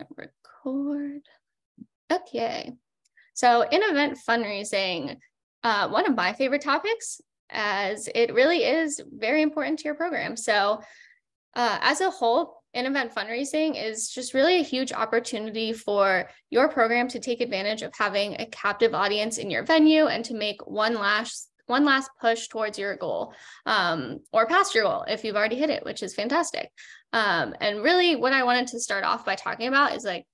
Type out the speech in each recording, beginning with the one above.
gonna record. Okay. So in event fundraising, uh, one of my favorite topics as it really is very important to your program. So uh, as a whole, in event fundraising is just really a huge opportunity for your program to take advantage of having a captive audience in your venue and to make one last one last push towards your goal um, or past your goal if you've already hit it, which is fantastic. Um, and really, what I wanted to start off by talking about is like,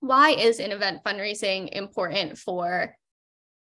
why is in event fundraising important for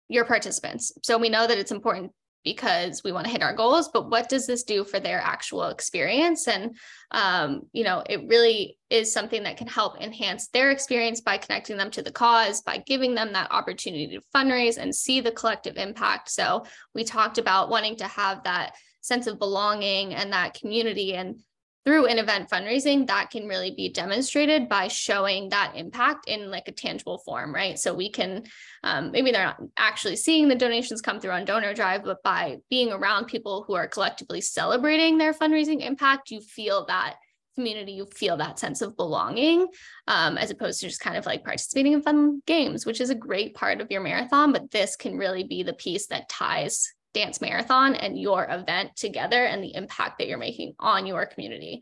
your participants? So we know that it's important because we want to hit our goals but what does this do for their actual experience? And um, you know it really is something that can help enhance their experience by connecting them to the cause by giving them that opportunity to fundraise and see the collective impact. So we talked about wanting to have that sense of belonging and that community and through an event fundraising that can really be demonstrated by showing that impact in like a tangible form right? So we can um, maybe they're not actually seeing the donations come through on donor drive but by being around people who are collectively celebrating their fundraising impact you feel that community you feel that sense of belonging um, as opposed to just kind of like participating in fun games which is a great part of your marathon but this can really be the piece that ties dance marathon and your event together and the impact that you're making on your community.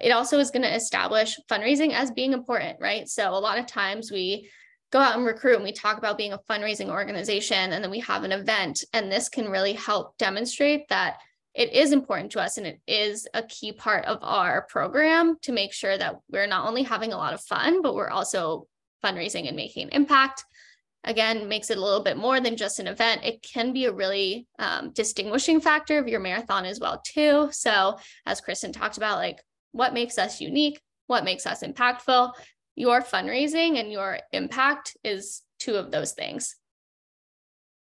It also is going to establish fundraising as being important, right? So a lot of times we go out and recruit and we talk about being a fundraising organization and then we have an event and this can really help demonstrate that it is important to us and it is a key part of our program to make sure that we're not only having a lot of fun but we're also fundraising and making an impact again makes it a little bit more than just an event. It can be a really um, distinguishing factor of your marathon as well too. So as kristen talked about like what makes us unique what makes us impactful? Your fundraising and your impact is two of those things.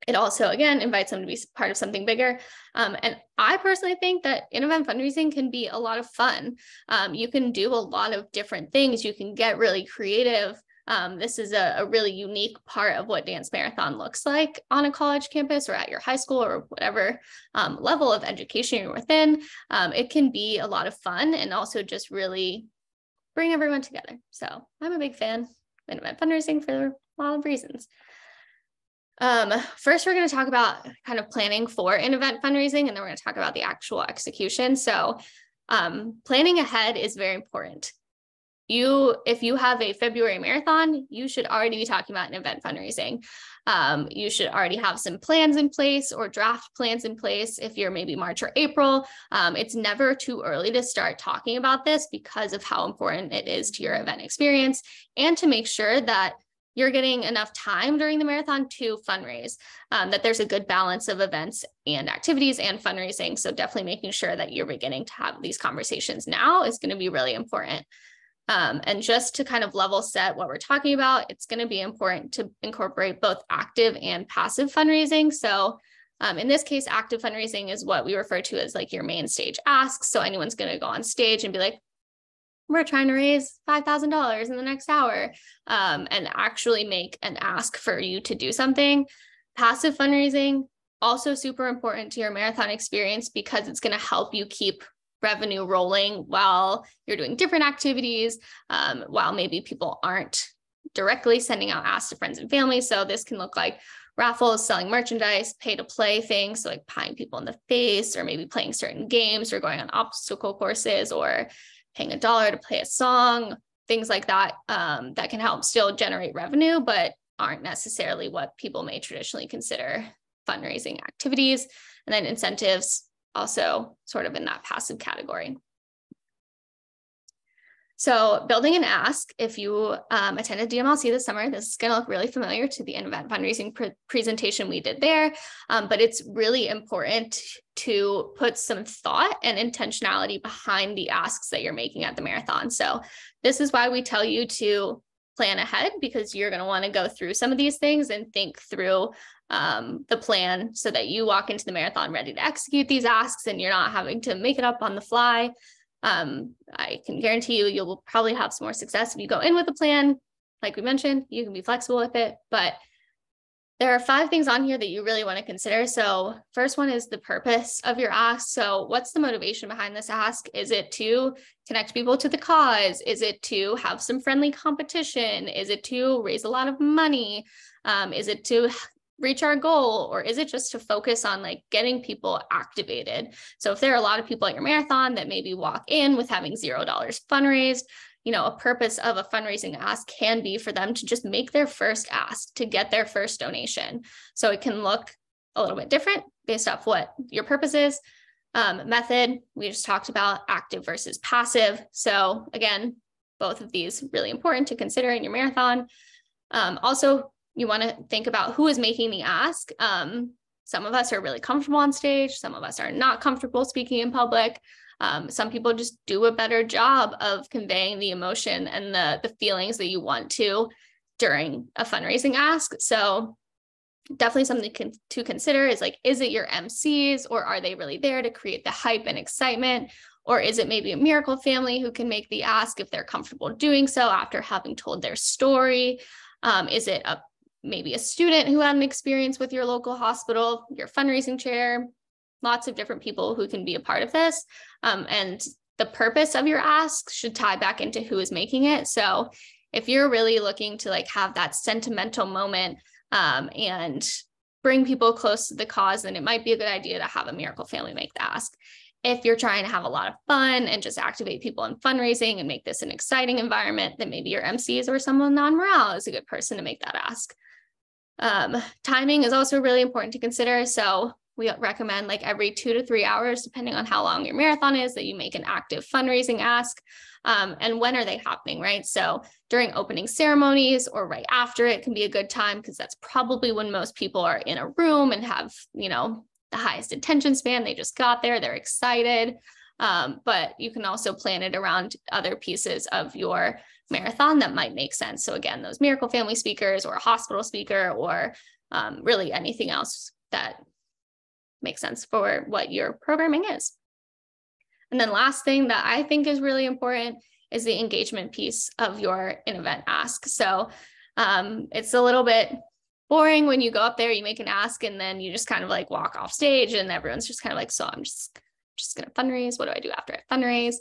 It also again invites them to be part of something bigger. Um, and i personally think that in-event fundraising can be a lot of fun. Um, you can do a lot of different things. You can get really creative um, this is a, a, really unique part of what Dance Marathon looks like on a college campus or at your high school or whatever um, level of education you're within. Um, it can be a lot of fun and also just really bring everyone together. So I'm a big fan of event fundraising for a lot of reasons. Um, first, we're going to talk about kind of planning for an event fundraising, and then we're going to talk about the actual execution. So, um, planning ahead is very important you if you have a february marathon you should already be talking about an event fundraising um, you should already have some plans in place or draft plans in place if you're maybe march or april um, it's never too early to start talking about this because of how important it is to your event experience and to make sure that you're getting enough time during the marathon to fundraise, um, that there's a good balance of events and activities and fundraising. So, definitely making sure that you're beginning to have these conversations now is going to be really important. Um, and just to kind of level set what we're talking about, it's going to be important to incorporate both active and passive fundraising. So um, in this case, active fundraising is what we refer to as like your main stage asks. So anyone's going to go on stage and be like, we're trying to raise $5,000 in the next hour um, and actually make an ask for you to do something. Passive fundraising, also super important to your marathon experience because it's going to help you keep revenue rolling while you're doing different activities, um, while maybe people aren't directly sending out asks to friends and family. So this can look like raffles, selling merchandise, pay to play things, so like pieing people in the face, or maybe playing certain games, or going on obstacle courses, or paying a dollar to play a song, things like that, um, that can help still generate revenue, but aren't necessarily what people may traditionally consider fundraising activities. And then incentives, also sort of in that passive category. So building an ask, if you um, attended DMLC this summer, this is going to look really familiar to the event fundraising pre presentation we did there, um, but it's really important to put some thought and intentionality behind the asks that you're making at the marathon. So this is why we tell you to plan ahead because you're going to want to go through some of these things and think through um, the plan so that you walk into the marathon ready to execute these asks and you're not having to make it up on the fly. Um, I can guarantee you, you'll probably have some more success if you go in with a plan. Like we mentioned, you can be flexible with it, but there are five things on here that you really want to consider. So, first one is the purpose of your ask. So, what's the motivation behind this ask? Is it to connect people to the cause? Is it to have some friendly competition? Is it to raise a lot of money? Um, is it to reach our goal? Or is it just to focus on like getting people activated? So, if there are a lot of people at your marathon that maybe walk in with having zero dollars fundraised, you know, a purpose of a fundraising ask can be for them to just make their first ask to get their first donation. So it can look a little bit different based off what your purpose is. Um, method, we just talked about active versus passive. So again, both of these really important to consider in your marathon. Um, also, you want to think about who is making the ask. Um, some of us are really comfortable on stage. Some of us are not comfortable speaking in public. Um, some people just do a better job of conveying the emotion and the, the feelings that you want to during a fundraising ask. So definitely something con- to consider is like, is it your MCs or are they really there to create the hype and excitement? Or is it maybe a miracle family who can make the ask if they're comfortable doing so after having told their story? Um, is it a maybe a student who had an experience with your local hospital, your fundraising chair, lots of different people who can be a part of this. Um, and the purpose of your ask should tie back into who is making it. So if you're really looking to like have that sentimental moment um, and bring people close to the cause, then it might be a good idea to have a miracle family make the ask. If you're trying to have a lot of fun and just activate people in fundraising and make this an exciting environment, then maybe your MCs or someone non morale is a good person to make that ask. Um, timing is also really important to consider. So we recommend like every two to three hours, depending on how long your marathon is, that you make an active fundraising ask. Um, and when are they happening, right? So during opening ceremonies or right after it can be a good time because that's probably when most people are in a room and have, you know, the highest attention span. They just got there, they're excited. Um, but you can also plan it around other pieces of your marathon that might make sense. So again, those miracle family speakers or a hospital speaker or um, really anything else that makes sense for what your programming is. And then last thing that I think is really important is the engagement piece of your in-event ask. So um, it's a little bit boring when you go up there, you make an ask, and then you just kind of like walk off stage, and everyone's just kind of like, "So I'm just just gonna fundraise. What do I do after I fundraise?"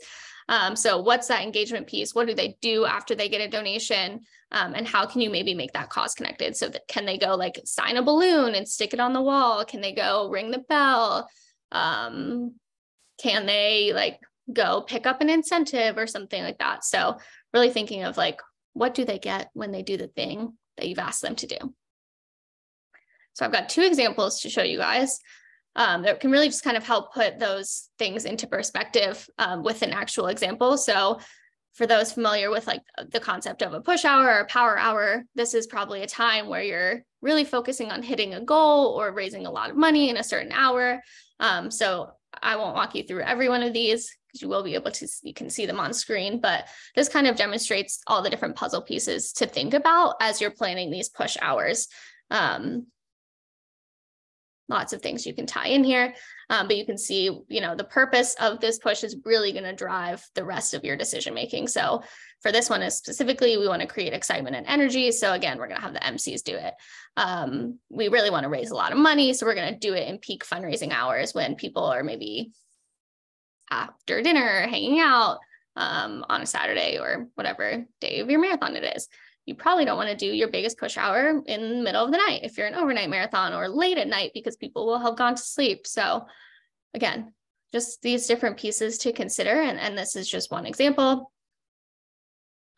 Um, so what's that engagement piece? What do they do after they get a donation? Um, and how can you maybe make that cause connected? So that can they go like sign a balloon and stick it on the wall? Can they go ring the bell? Um, can they like go pick up an incentive or something like that? So really thinking of like, what do they get when they do the thing that you've asked them to do? So I've got two examples to show you guys um, that can really just kind of help put those things into perspective um, with an actual example. So for those familiar with like the concept of a push hour or a power hour, this is probably a time where you're really focusing on hitting a goal or raising a lot of money in a certain hour. Um, so I won't walk you through every one of these because you will be able to, you can see them on screen, but this kind of demonstrates all the different puzzle pieces to think about as you're planning these push hours. Um, lots of things you can tie in here. Um, but you can see, you know, the purpose of this push is really going to drive the rest of your decision making. So for this one is specifically, we want to create excitement and energy. So again, we're going to have the MCs do it. Um, we really want to raise a lot of money. So we're going to do it in peak fundraising hours when people are maybe after dinner, hanging out um, on a Saturday or whatever day of your marathon it is you probably don't want to do your biggest push hour in the middle of the night if you're an overnight marathon or late at night because people will have gone to sleep. So again, just these different pieces to consider. And, and this is just one example.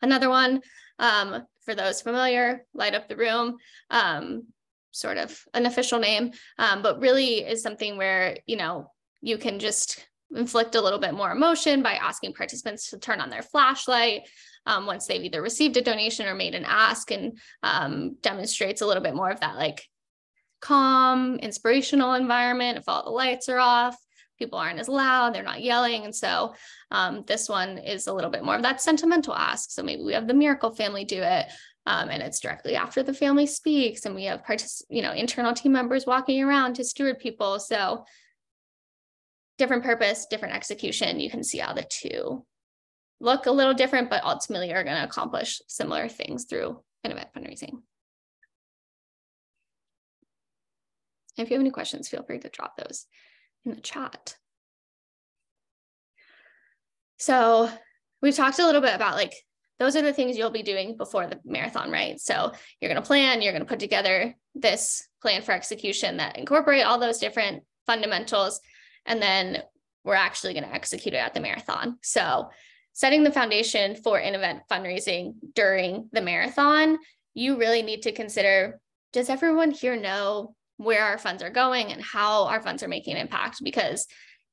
Another one, um, for those familiar, light up the room, um, sort of an official name, um, but really is something where, you know, you can just inflict a little bit more emotion by asking participants to turn on their flashlight um, once they've either received a donation or made an ask and um, demonstrates a little bit more of that like calm, inspirational environment. If all the lights are off, people aren't as loud, they're not yelling. And so um, this one is a little bit more of that sentimental ask. So maybe we have the Miracle family do it. Um, and it's directly after the family speaks, and we have partic- you know internal team members walking around to steward people. So different purpose, different execution. You can see how the two look a little different, but ultimately are going to accomplish similar things through in-event fundraising. if you have any questions, feel free to drop those in the chat. So we've talked a little bit about like those are the things you'll be doing before the marathon, right? So you're going to plan, you're going to put together this plan for execution that incorporate all those different fundamentals, and then we're actually going to execute it at the marathon. So setting the foundation for an event fundraising during the marathon, you really need to consider does everyone here know where our funds are going and how our funds are making an impact? Because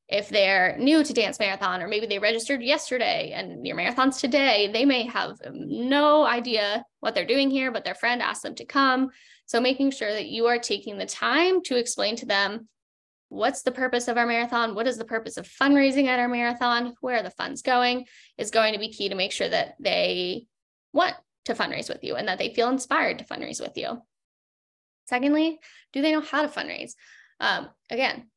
if they're new to dance marathon or maybe they registered yesterday and your marathon's today they may have no idea what they're doing here but their friend asked them to come so making sure that you are taking the time to explain to them what's the purpose of our marathon? What is the purpose of fundraising at our marathon? Where are the funds going? Is going to be key to make sure that they want to fundraise with you and that they feel inspired to fundraise with you. Secondly do they know how to fundraise? Um, again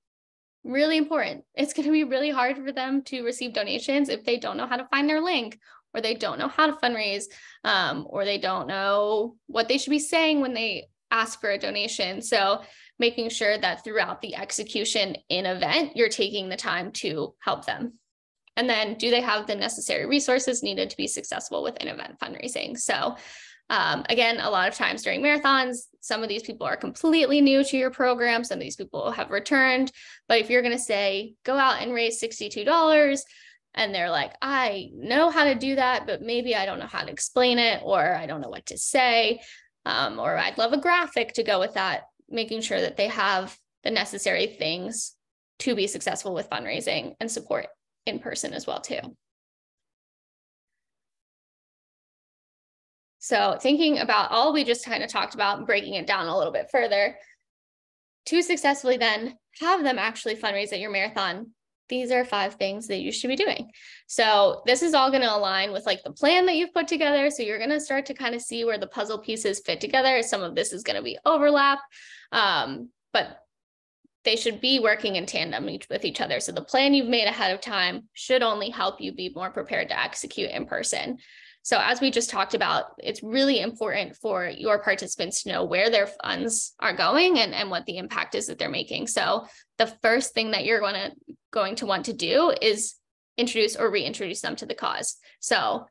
really important. It's going to be really hard for them to receive donations if they don't know how to find their link or they don't know how to fundraise um, or they don't know what they should be saying when they ask for a donation. So making sure that throughout the execution in event, you're taking the time to help them. And then do they have the necessary resources needed to be successful with in event fundraising? So um, again, a lot of times during marathons, some of these people are completely new to your program. Some of these people have returned. But if you're going to say, go out and raise $62, and they're like, I know how to do that, but maybe I don't know how to explain it, or I don't know what to say, um, or I'd love a graphic to go with that, making sure that they have the necessary things to be successful with fundraising and support in person as well too. So thinking about all we just kind of talked about, breaking it down a little bit further, to successfully then have them actually fundraise at your marathon, these are five things that you should be doing. So this is all going to align with like the plan that you've put together. So you're going to start to kind of see where the puzzle pieces fit together. Some of this is going to be overlap, um, but they should be working in tandem with each other. So the plan you've made ahead of time should only help you be more prepared to execute in person. So as we just talked about, it's really important for your participants to know where their funds are going and, and what the impact is that they're making. So the first thing that you're going to going to want to do is introduce or reintroduce them to the cause. So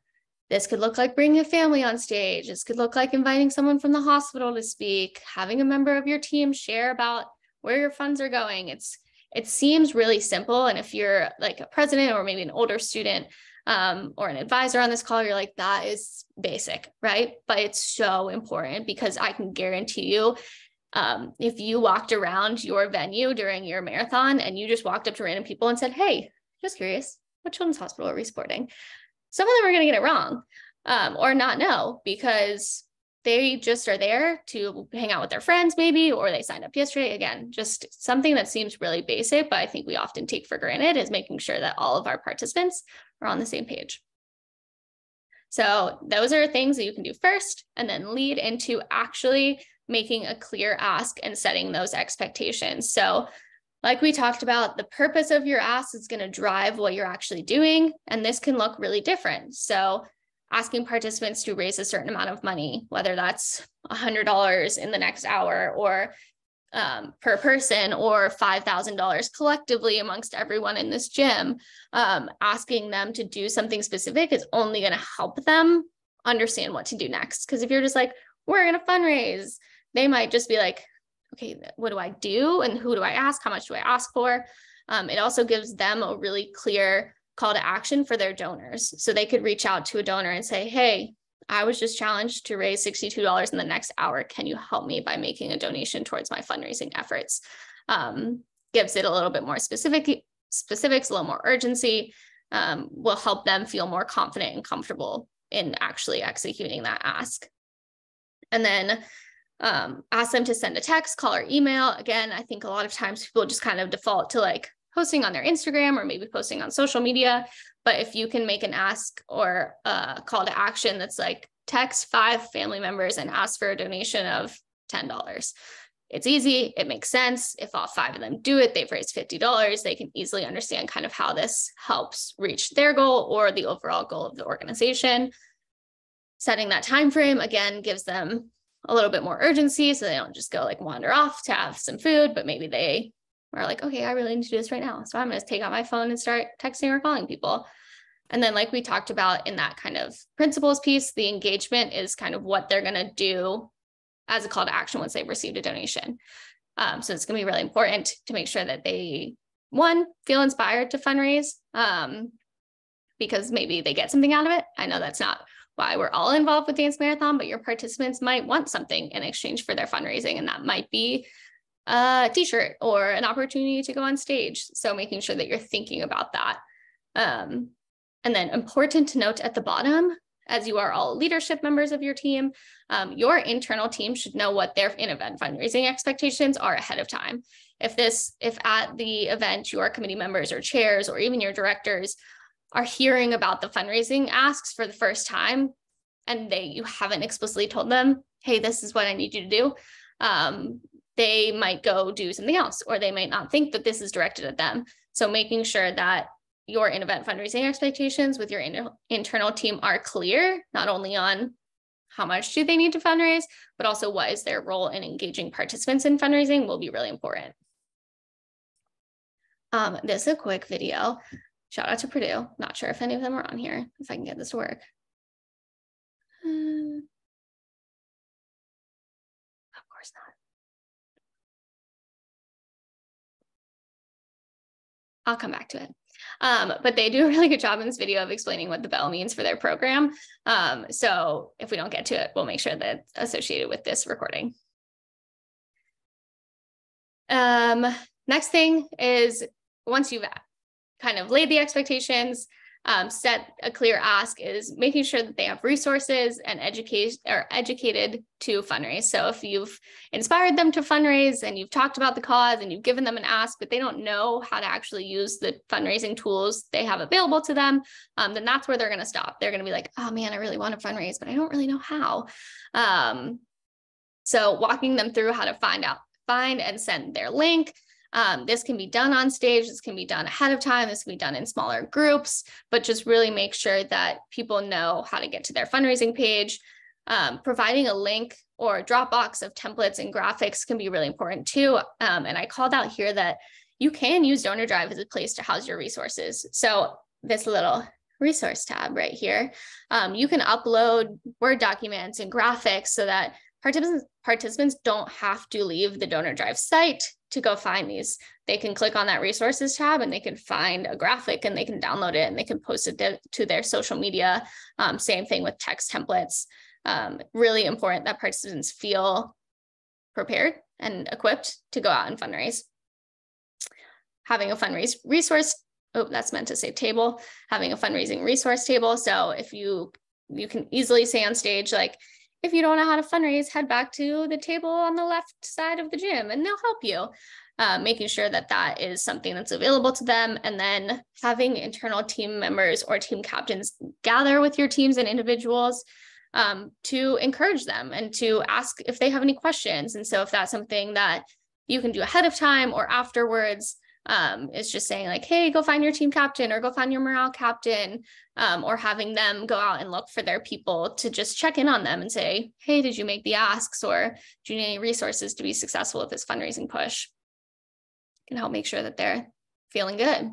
this could look like bringing a family on stage. This could look like inviting someone from the hospital to speak, having a member of your team share about where your funds are going. It's it seems really simple. And if you're like a president or maybe an older student, um, or an advisor on this call, you're like, that is basic, right? But it's so important because I can guarantee you, um, if you walked around your venue during your marathon and you just walked up to random people and said, Hey, just curious, what children's hospital are we supporting? Some of them are going to get it wrong um, or not know because they just are there to hang out with their friends maybe or they signed up yesterday again just something that seems really basic but i think we often take for granted is making sure that all of our participants are on the same page so those are things that you can do first and then lead into actually making a clear ask and setting those expectations so like we talked about, the purpose of your ask is going to drive what you're actually doing. And this can look really different. So asking participants to raise a certain amount of money, whether that's $100 in the next hour or um, per person or $5,000 collectively amongst everyone in this gym, um, asking them to do something specific is only going to help them understand what to do next. Because if you're just like, we're going to fundraise, they might just be like, okay, what do I do? And who do I ask? How much do I ask for? Um, it also gives them a really clear call to action for their donors. So they could reach out to a donor and say, hey, I was just challenged to raise $62 in the next hour. Can you help me by making a donation towards my fundraising efforts? Um, gives it a little bit more specific specifics, a little more urgency, um, will help them feel more confident and comfortable in actually executing that ask. And then um, ask them to send a text, call, or email. Again, I think a lot of times people just kind of default to like posting on their Instagram or maybe posting on social media. But if you can make an ask or a call to action that's like text five family members and ask for a donation of $10. It's easy, it makes sense. If all five of them do it, they've raised $50. They can easily understand kind of how this helps reach their goal or the overall goal of the organization. Setting that time frame again gives them a little bit more urgency so they don't just go like wander off to have some food, but maybe they are like, okay, I really need to do this right now. So I'm going to take out my phone and start texting or calling people. And then, like we talked about in that kind of principles piece, the engagement is kind of what they're going to do as a call to action once they've received a donation. Um, so it's going to be really important to make sure that they, one, feel inspired to fundraise um, because maybe they get something out of it. I know that's not why we're all involved with Dance Marathon, but your participants might want something in exchange for their fundraising. And that might be a t-shirt or an opportunity to go on stage. So making sure that you're thinking about that. Um, and then important to note at the bottom, as you are all leadership members of your team, um, your internal team should know what their in-event fundraising expectations are ahead of time. If this, if at the event your committee members or chairs or even your directors are hearing about the fundraising asks for the first time and they you haven't explicitly told them, hey, this is what I need you to do, um, they might go do something else or they might not think that this is directed at them. So making sure that your in-event fundraising expectations with your in- internal team are clear, not only on how much do they need to fundraise, but also what is their role in engaging participants in fundraising will be really important. Um, this is a quick video. Shout out to Purdue. Not sure if any of them are on here, if I can get this to work. I'll come back to it. Um, but they do a really good job in this video of explaining what the bell means for their program. Um, so if we don't get to it, we'll make sure that it's associated with this recording. Um, next thing is once you've kind of laid the expectations, um, set a clear ask is making sure that they have resources and educate or educated to fundraise. So if you've inspired them to fundraise and you've talked about the cause and you've given them an ask, but they don't know how to actually use the fundraising tools they have available to them, um, then that's where they're going to stop. They're going to be like, oh man, I really want to fundraise, but I don't really know how. Um, so walking them through how to find out, find and send their link, um, this can be done on stage, this can be done ahead of time, this can be done in smaller groups, but just really make sure that people know how to get to their fundraising page. Um, providing a link or a Dropbox of templates and graphics can be really important too. Um, and I called out here that you can use Donor Drive as a place to house your resources. So this little resource tab right here, um, you can upload Word documents and graphics so that participants, participants don't have to leave the Donor Drive site to go find these. They can click on that resources tab and they can find a graphic and they can download it and they can post it to their social media. Um, same thing with text templates. Um, really important that participants feel prepared and equipped to go out and fundraise. Having a fundraise resource, oh, that's meant to say table, having a fundraising resource table. So if you you can easily say on stage, like, if you don't know how to fundraise, head back to the table on the left side of the gym and they'll help you. Uh, making sure that that is something that's available to them, and then having internal team members or team captains gather with your teams and individuals um, to encourage them and to ask if they have any questions. And so, if that's something that you can do ahead of time or afterwards, um, it's just saying like, hey, go find your team captain or go find your morale captain, um, or having them go out and look for their people to just check in on them and say, hey, did you make the asks or do you need any resources to be successful with this fundraising push? Can help make sure that they're feeling good.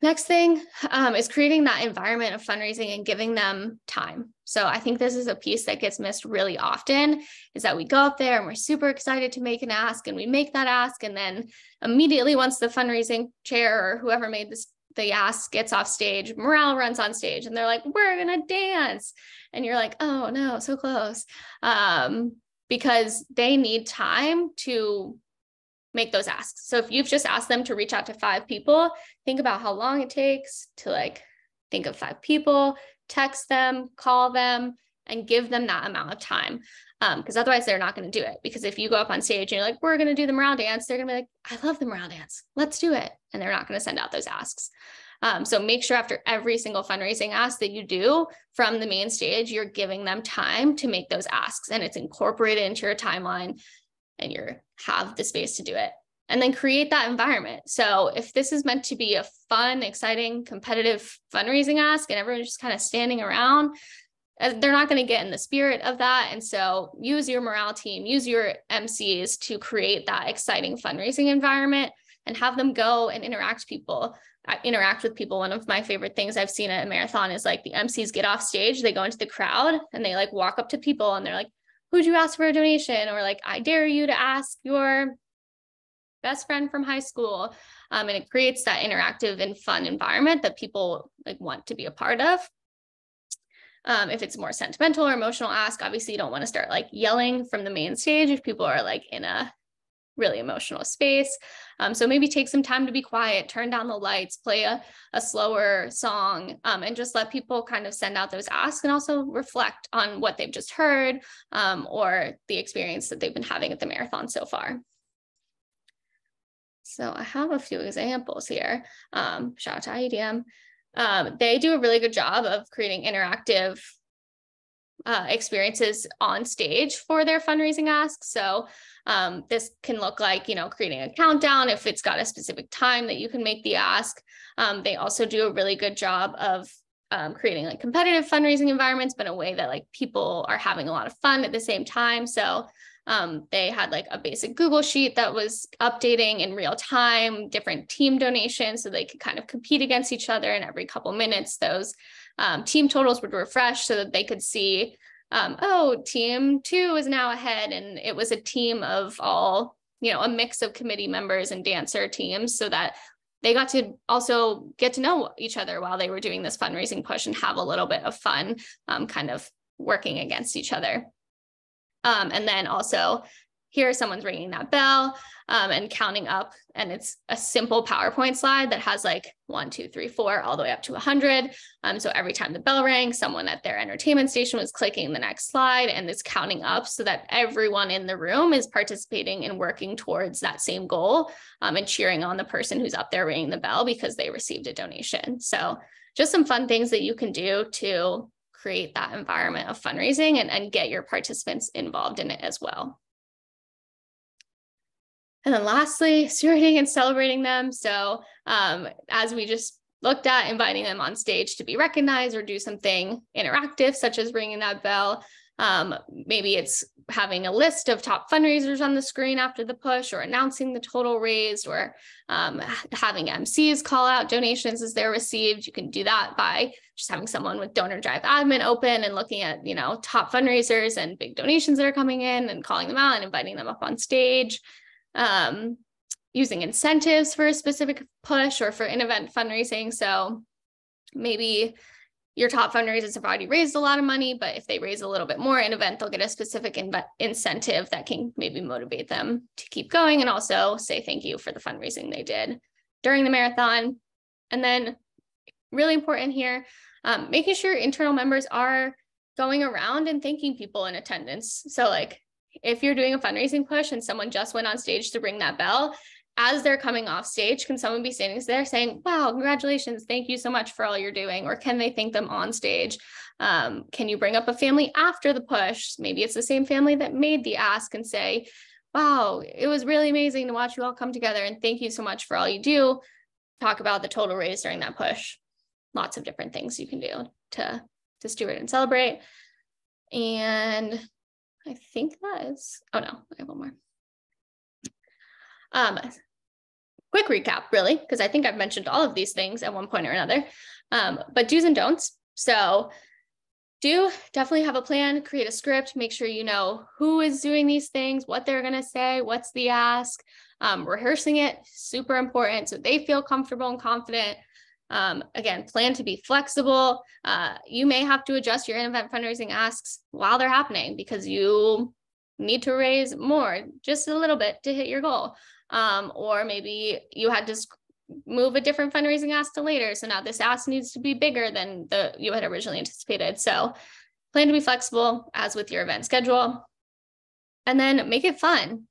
Next thing um, is creating that environment of fundraising and giving them time. So I think this is a piece that gets missed really often is that we go up there and we're super excited to make an ask and we make that ask. And then immediately once the fundraising chair or whoever made this the ask gets off stage, morale runs on stage and they're like, we're gonna dance. And you're like, oh no, so close. Um, because they need time to make those asks. So if you've just asked them to reach out to five people, think about how long it takes to like think of five people, text them, call them, and give them that amount of time. Because um, otherwise, they're not going to do it. Because if you go up on stage and you're like, we're going to do the morale dance, they're going to be like, I love the morale dance. Let's do it. And they're not going to send out those asks. Um, so make sure after every single fundraising ask that you do from the main stage, you're giving them time to make those asks and it's incorporated into your timeline and you have the space to do it and then create that environment. So if this is meant to be a fun, exciting, competitive fundraising ask and everyone's just kind of standing around, uh, they're not going to get in the spirit of that. And so use your morale team, use your MCs to create that exciting fundraising environment and have them go and interact people interact with people one of my favorite things i've seen at a marathon is like the mcs get off stage they go into the crowd and they like walk up to people and they're like who'd you ask for a donation? Or like i dare you to ask your best friend from high school. Um, and it creates that interactive and fun environment that people like want to be a part of. Um, if it's more sentimental or emotional ask. Obviously you don't want to start like yelling from the main stage if people are like in a really emotional space. Um, so maybe take some time to be quiet, turn down the lights, play a, a slower song, um, and just let people kind of send out those asks and also reflect on what they've just heard um, or the experience that they've been having at the marathon so far. So I have a few examples here. Um, shout out to IEDM. Um, they do a really good job of creating interactive uh, experiences on stage for their fundraising asks. So um, this can look like, you know, creating a countdown if it's got a specific time that you can make the ask. Um, they also do a really good job of um, creating like competitive fundraising environments, but in a way that like people are having a lot of fun at the same time. So um, they had like a basic Google sheet that was updating in real time, different team donations, so they could kind of compete against each other. And every couple minutes, those um, team totals would refresh so that they could see, um, oh, team two is now ahead. And it was a team of all, you know, a mix of committee members and dancer teams so that they got to also get to know each other while they were doing this fundraising push and have a little bit of fun, um, kind of working against each other. Um, and then also here someone's ringing that bell um, and counting up and it's a simple powerpoint slide that has like one two three four all the way up to 100 um, so every time the bell rang someone at their entertainment station was clicking the next slide and it's counting up so that everyone in the room is participating and working towards that same goal um, and cheering on the person who's up there ringing the bell because they received a donation. So just some fun things that you can do to create that environment of fundraising and, and get your participants involved in it as well and then lastly, stewarding and celebrating them. So um, as we just looked at, inviting them on stage to be recognized or do something interactive, such as ringing that bell. Um, maybe it's having a list of top fundraisers on the screen after the push or announcing the total raised or um, having MCs call out donations as they're received. You can do that by just having someone with donor drive admin open and looking at, you know, top fundraisers and big donations that are coming in and calling them out and inviting them up on stage um, using incentives for a specific push or for in event fundraising. So maybe your top fundraisers have already raised a lot of money, but if they raise a little bit more in event, they'll get a specific incentive that can maybe motivate them to keep going and also say thank you for the fundraising they did during the marathon. And then, really important here, um, making sure internal members are going around and thanking people in attendance. So, like, if you're doing a fundraising push and someone just went on stage to ring that bell, as they're coming off stage, can someone be standing there saying, Wow, congratulations, thank you so much for all you're doing? Or can they thank them on stage? Um, can you bring up a family after the push? Maybe it's the same family that made the ask and say, Wow, it was really amazing to watch you all come together and thank you so much for all you do. Talk about the total raise during that push. Lots of different things you can do to, to steward and celebrate. And I think that is, oh no, I have one more. Um, quick recap, really, because I think I've mentioned all of these things at one point or another. Um, but do's and don'ts. So do definitely have a plan, create a script, make sure you know who is doing these things, what they're going to say, what's the ask. Um, rehearsing it, super important. So they feel comfortable and confident. Um, again, plan to be flexible. Uh, you may have to adjust your in-event fundraising asks while they're happening because you need to raise more, just a little bit to hit your goal. Um, or maybe you had to move a different fundraising ask to later. So now this ask needs to be bigger than the you had originally anticipated. So plan to be flexible as with your event schedule. And then make it fun.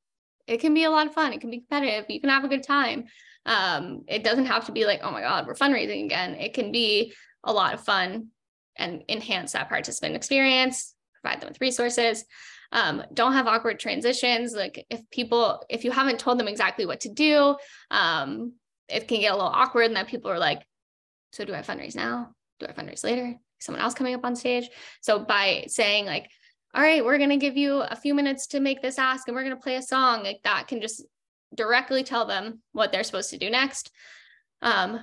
It can be a lot of fun. It can be competitive. You can have a good time. Um, it doesn't have to be like, oh my God, we're fundraising again. It can be a lot of fun and enhance that participant experience, provide them with resources. Um, don't have awkward transitions. Like if people, if you haven't told them exactly what to do, um, it can get a little awkward and that people are like, so do I fundraise now? Do I fundraise later? someone else coming up on stage. So by saying like, all right, we're going to give you a few minutes to make this ask and we're going to play a song, like that can just directly tell them what they're supposed to do next. Um,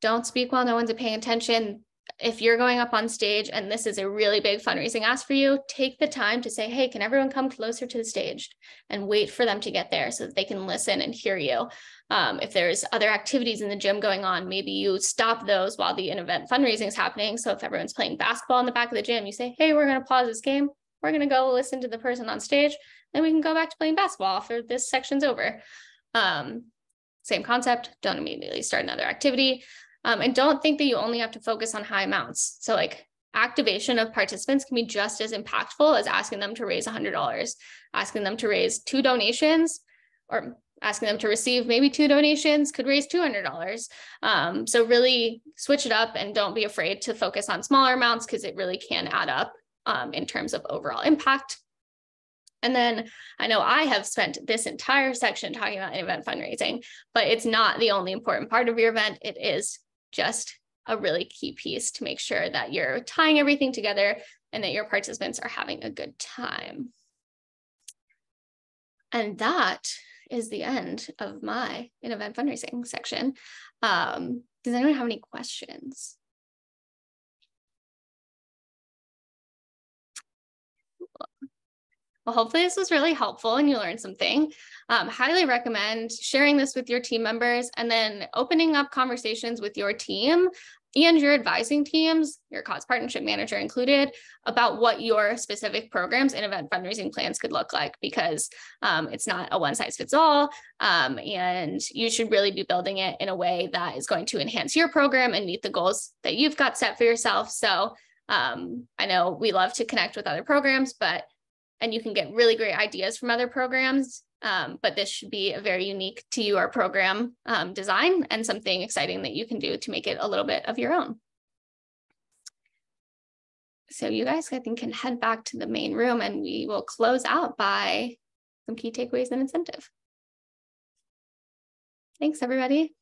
don't speak while no one's paying attention. If you're going up on stage and this is a really big fundraising ask for you, take the time to say, hey, can everyone come closer to the stage and wait for them to get there so that they can listen and hear you. Um, if there's other activities in the gym going on, maybe you stop those while the in-event fundraising is happening. So if everyone's playing basketball in the back of the gym, you say, hey, we're going to pause this game. We're going to go listen to the person on stage. Then we can go back to playing basketball after this section's over. Um, same concept, don't immediately start another activity. Um, and don't think that you only have to focus on high amounts. So like activation of participants can be just as impactful as asking them to raise $100, asking them to raise two donations or asking them to receive maybe two donations could raise $200. Um, so really switch it up and don't be afraid to focus on smaller amounts because it really can add up um, in terms of overall impact. And then I know I have spent this entire section talking about event fundraising, but it's not the only important part of your event. It is just a really key piece to make sure that you're tying everything together and that your participants are having a good time. And that is the end of my in event fundraising section. Um, does anyone have any questions? Well, hopefully this was really helpful and you learned something. Um, highly recommend sharing this with your team members and then opening up conversations with your team and your advising teams, your cause partnership manager included, about what your specific programs and event fundraising plans could look like because um, it's not a one size fits all. Um, and you should really be building it in a way that is going to enhance your program and meet the goals that you've got set for yourself. So um, I know we love to connect with other programs, but and you can get really great ideas from other programs. Um, but this should be a very unique to your program um, design and something exciting that you can do to make it a little bit of your own. So you guys, I think, can head back to the main room and we will close out by some key takeaways and incentive. Thanks, everybody.